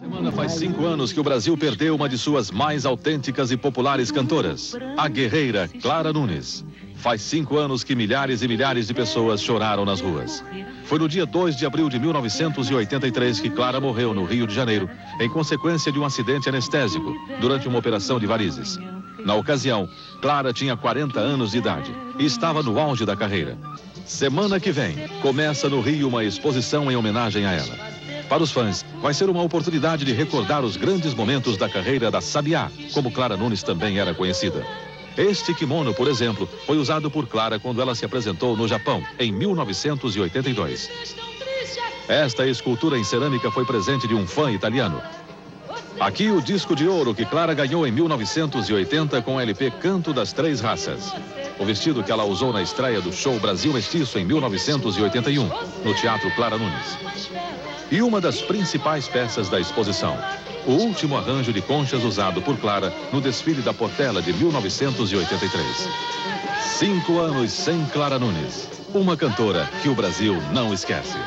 Semana faz cinco anos que o Brasil perdeu uma de suas mais autênticas e populares cantoras, a guerreira Clara Nunes. Faz cinco anos que milhares e milhares de pessoas choraram nas ruas. Foi no dia 2 de abril de 1983 que Clara morreu no Rio de Janeiro, em consequência de um acidente anestésico, durante uma operação de varizes. Na ocasião, Clara tinha 40 anos de idade e estava no auge da carreira. Semana que vem, começa no Rio uma exposição em homenagem a ela. Para os fãs, vai ser uma oportunidade de recordar os grandes momentos da carreira da Sabiá, como Clara Nunes também era conhecida. Este kimono, por exemplo, foi usado por Clara quando ela se apresentou no Japão, em 1982. Esta escultura em cerâmica foi presente de um fã italiano. Aqui o disco de ouro que Clara ganhou em 1980 com o LP Canto das Três Raças. O vestido que ela usou na estreia do show Brasil Mestiço em 1981, no Teatro Clara Nunes. E uma das principais peças da exposição, o último arranjo de conchas usado por Clara no desfile da Portela de 1983. Cinco anos sem Clara Nunes. Uma cantora que o Brasil não esquece.